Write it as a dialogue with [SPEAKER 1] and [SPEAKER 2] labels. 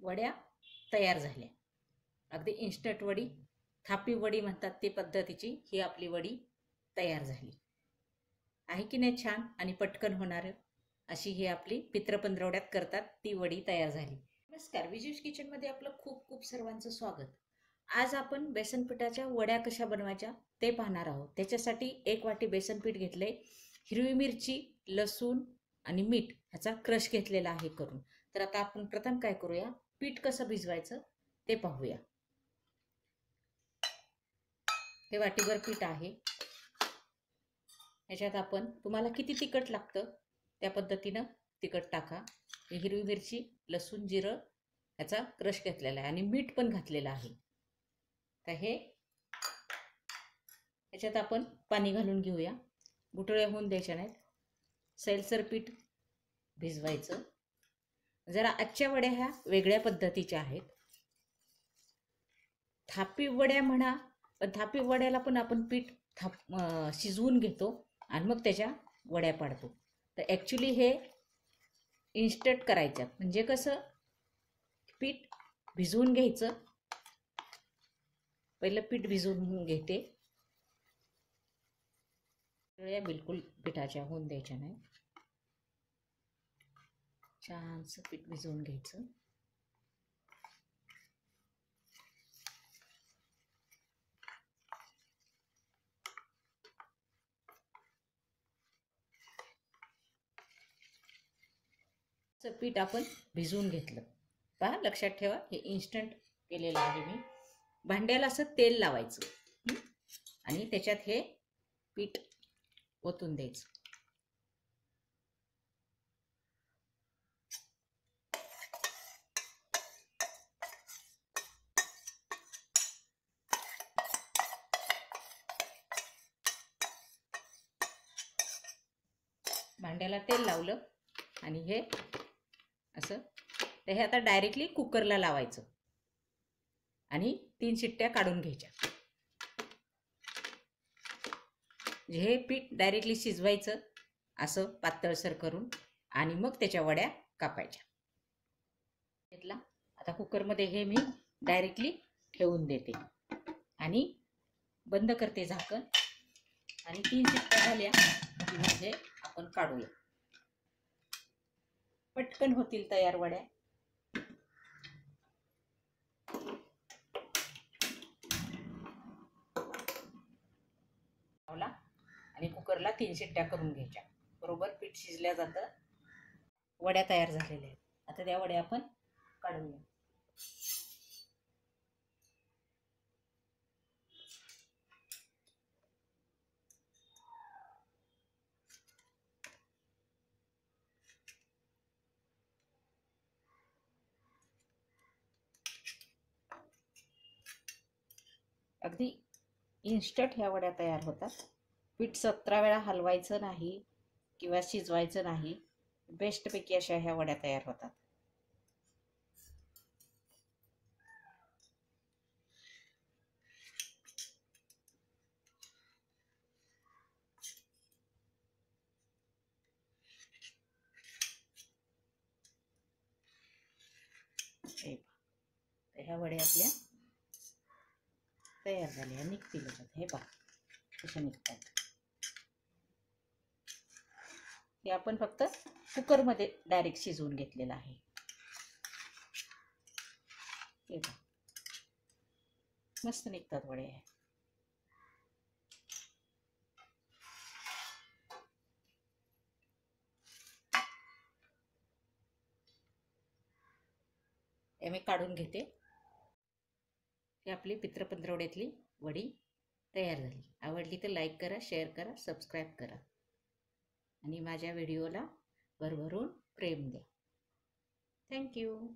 [SPEAKER 1] वड्या तयार झाल्या. अगदी इन्स्टंट वडी थापी वडी म्हणतात ती पद्धतीची ही आपली वडी तयार झाली. आहे की नाही छान आणि पटकन होणार अशी ही आपली पित्रपंधरवड्यात करतात ती वडी तयार झाली. नमस्कार विजेश किचनमध्ये आपलं खूप खूप सर्वांचं स्वागत. आज आपण बेसनपिठाच्या वड्या कशा बनवायच्या ते पाहणार आहोत. त्याच्यासाठी एक वाटी बेसनपीठ घेतले हिरवी मिरची लसूण आणि मीठ ह्याचा क्रश घेतलेला आहे करून. तर आता आपण प्रथम काय करूया? पीठ कसं भिजवायचं ते पाहूया. हे वाटीभर पीठ आहे. याच्यात आपण तुम्हाला किती तिखट लागतं त्या पद्धतीनं तिखट टाका. हिरवी मिरची लसूण जिरं ह्याचा क्रश घेतलेला आहे आणि मीठ पण घातलेलं आहे. तर हे याच्यात आपण पाणी घालून घेऊया. गुटळ्या होऊन द्यायच्या नाहीत. सैलसर पीठ भिजवायचं. जरा आजच्या वड्या ह्या वेगळ्या पद्धतीच्या आहेत. थापी वड्या म्हणा पण थापी वड्याला पण आपण पीठ थाप शिजवून घेतो आणि मग त्याच्या वड्या पाडतो. तर ॲक्च्युली हे इन्स्टंट करायच्यात. म्हणजे कसं? पीठ भिजवून घ्यायचं. पहिलं पीठ भिजवून घेते. बिलकुल पिठाच्या होऊन द्यायच्या नाही. छानसं पीठ भिजवून घ्यायचं. पीठ आपण भिजवून घेतलं. पहा लक्षात ठेवा हे इन्स्टंट केलेलं आहे मी. भांड्याला असं तेल लावायचं. आणि त्याच्यात हे पीठ ओतून द्यायचं. भांड्याला तेल लावलं आणि हे असं तर हे आता डायरेक्टली कुकरला लावायचं. आणि तीन शिट्ट्या काढून घ्यायच्या. हे पीठ डायरेक्टली शिजवायचं असं पातळसर करून आणि मग त्याच्या वड्या कापायच्या. घेतला. आता कुकरमध्ये हे मी डायरेक्टली ठेवून देते. आणि बंद करते झाकण. आणि तीन शिट्ट्या झाल्या म्हणजे आपण काढूया पटकन होतील तयार वड्या. आणि कुकरला तीन शिट्ट्या करून घ्यायच्या. बरोबर पीठ शिजल्या जातं. वड्या तयार झालेल्या आहेत. आता त्या वड्या आपण काढूया अगदी इन्स्टंट ह्या वड्या तयार होतात. पीठ सतरा वेळा हलवायचं नाही किंवा शिजवायचं नाही बेस्टपैकी अशा ह्या वड्या तयार होतात. ह्या वड्या आपल्या तयार झाल्या निघतील हे पहा कशा निघतात. हे आपण फक्त कुकरमध्ये डायरेक्ट शिजवून घेतलेलं आहे. हे पहा मस्त निघतात वडे हे मी काढून घेते. ही आपली पित्रपंधरवड्यातली वडी तयार झाली. आवडली तर लाईक करा शेअर करा सबस्क्राईब करा. आणि माझ्या व्हिडिओला भरभरून प्रेम द्या. थँक्यू